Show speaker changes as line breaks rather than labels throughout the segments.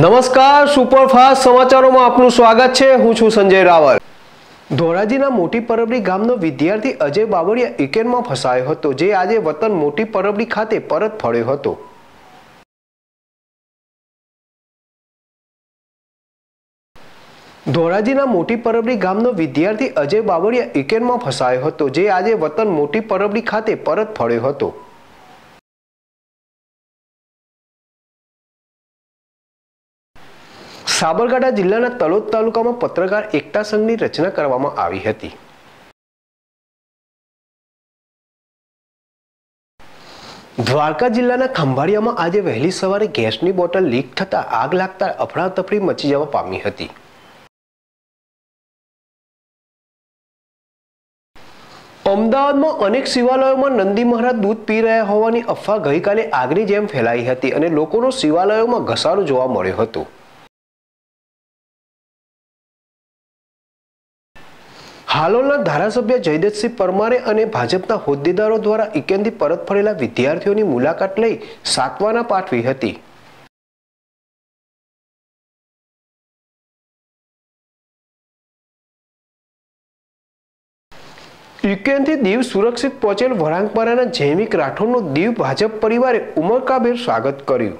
નમસ્કાર, સુપરફાસ્ટ સમાચારોમાં આપનું સ્વાગત છે. હું છું સંજય રાવલ. ધોરાજીના મોટી પરબડી ગામનો વિદ્યાર્થી અજય બાબરિયા ઇકેનમાં ફસાયો હતો, જે આજે વતન મોટી પરબડી ખાતે પરત ફર્યો હતો. ધોરાજીના મોટી પરબડી ગામનો વિદ્યાર્થી અજય બાબરિયા ઇકેનમાં ફસાયો હતો, જે આજે વતન મોટી પરબડી ખાતે પરત ફર્યો હતો. સાબરકાંઠા જિલ્લાના તલોદ તાલુકામાં પત્રકાર એકતા સંઘની રચના કરવામાં આવી હતી. દ્વારકા જિલ્લાના ખંભાળિયામાં આજે વહેલી સવારે ગેસની બોટલ લીક થતા આગ લાગતા અફડાતફડી મચી જવા પામી હતી. અમદાવાદમાં અનેક શિવાલયોમાં નંદી મહારાજ દૂધ પી રહ્યા હોવાની અફવા ગઈકાલે આગની જેમ ફેલાઈ હતી અને લોકોનો શિવાલયોમાં ઘસારો જોવા મળ્યો હતો. હાલોલના ધારાસભ્ય જયદત્તસિંહ પરમારે અને ભાજપના હોદ્દેદારો દ્વારા ઇકેનથી પરત ફરેલા વિદ્યાર્થીઓની મુલાકાત લઈ સાંત્વના પાઠવી હતી. યુકેનથી દીવ સુરક્ષિત પહોંચેલ વળાંકપરાના જૈમિક રાઠોડનું દીવ ભાજપ પરિવારે ઉમળકાભેર સ્વાગત કર્યું.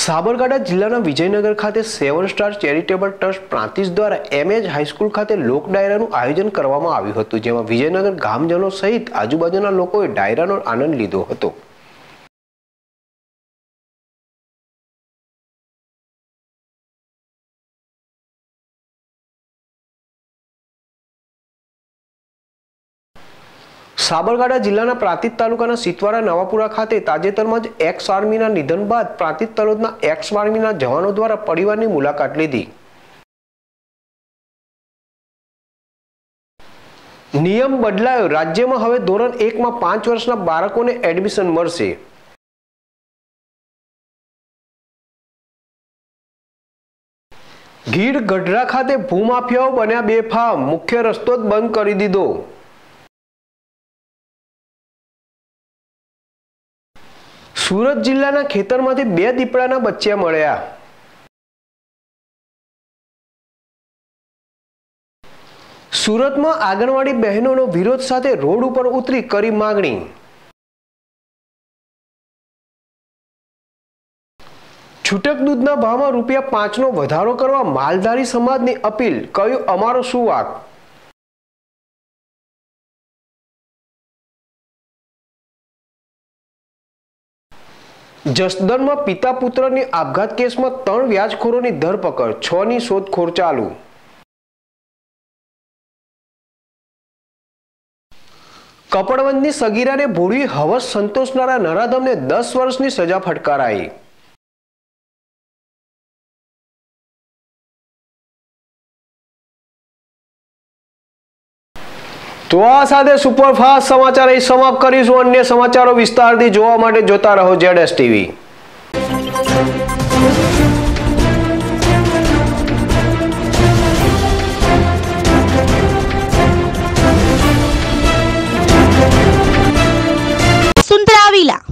સાબરકાંઠા જિલ્લાના વિજયનગર ખાતે seven star charitable trust Prantij દ્વારા એમએચ હાઈસ્કૂલ ખાતે લોક ડાયરાનું આયોજન કરવામાં આવ્યું હતું, જેમાં વિજયનગર ગામજનો સહિત આજુબાજુના લોકોએ ડાયરાનો આનંદ લીધો હતો. સાબરકાંઠા જિલ્લાના પ્રાંતિજ તાલુકાના સિતવાડા નવાપુરા ખાતે તાજેતરમાં જ એક્સ આર્મીના નિધન બાદ પ્રાંતિજ તલોદના એક્સ આર્મીના જવાનો દ્વારા પરિવારની મુલાકાત લીધી. નિયમ બદલાયો. રાજ્યમાં હવે ધોરણ એકમાં પાંચ વર્ષના બાળકોને એડમિશન મળશે. ગીર ગઢડા ખાતે ભૂમાફિયાઓ બન્યા બેફામ. મુખ્ય રસ્તો જ બંધ કરી દીધો. સુરત જિલ્લાના ખેતરમાંથી બે દીપડાના બચ્ચા મળ્યા. સુરતમાં આંગણવાડી બહેનોનો વિરોધ સાથે રોડ ઉપર ઉતરી કરી માગણી. છૂટક દૂધના ભાવમાં રૂપિયા પાંચનો વધારો કરવા માલધારી સમાજની અપીલ કયું અમારો શું વાક જસદણમાં પિતા પુત્રની આપઘાત કેસમાં ત્રણ વ્યાજખોરોની ધરપકડ છ ની શોધખોળ ચાલુ. કપડવંજની સગીરાને ભોળવી હવસ સંતોષનારા નરાધમને દસ વર્ષની સજા ફટકારાઈ. તો આ સાથે સુપરફાસ્ટ સમાચાર અહીં સમાપ્ત કરીશું. અન્ય સમાચારો વિસ્તારથી જોવા માટે જોતા રહો ZS TV.
Sundaravila.